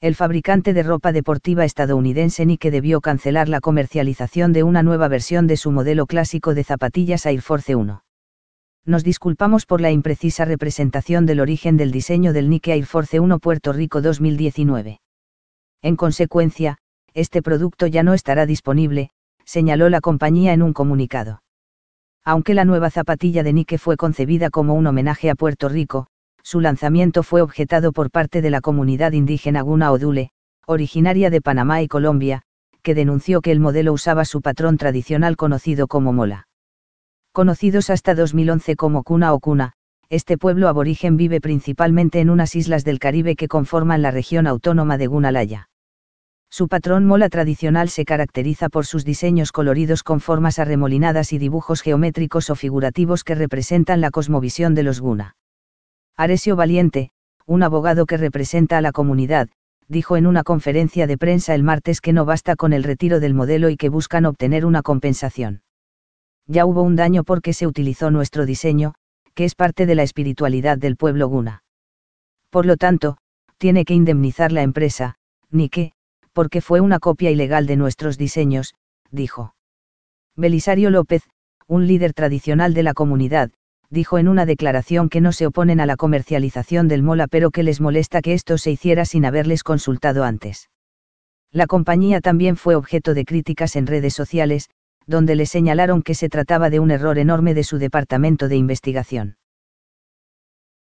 El fabricante de ropa deportiva estadounidense Nike debió cancelar la comercialización de una nueva versión de su modelo clásico de zapatillas Air Force 1. Nos disculpamos por la imprecisa representación del origen del diseño del Nike Air Force 1 Puerto Rico 2019. En consecuencia, este producto ya no estará disponible, señaló la compañía en un comunicado. Aunque la nueva zapatilla de Nike fue concebida como un homenaje a Puerto Rico, su lanzamiento fue objetado por parte de la comunidad indígena Guna Odule, originaria de Panamá y Colombia, que denunció que el modelo usaba su patrón tradicional conocido como mola. Conocidos hasta 2011 como Cuna o Cuna, este pueblo aborigen vive principalmente en unas islas del Caribe que conforman la región autónoma de Gunalaya. Su patrón mola tradicional se caracteriza por sus diseños coloridos con formas arremolinadas y dibujos geométricos o figurativos que representan la cosmovisión de los Guna. Aresio Valiente, un abogado que representa a la comunidad, dijo en una conferencia de prensa el martes que no basta con el retiro del modelo y que buscan obtener una compensación. Ya hubo un daño porque se utilizó nuestro diseño, que es parte de la espiritualidad del pueblo guna. Por lo tanto, tiene que indemnizar la empresa, ni que, porque fue una copia ilegal de nuestros diseños, dijo. Belisario López, un líder tradicional de la comunidad, dijo en una declaración que no se oponen a la comercialización del mola pero que les molesta que esto se hiciera sin haberles consultado antes. La compañía también fue objeto de críticas en redes sociales, donde le señalaron que se trataba de un error enorme de su departamento de investigación.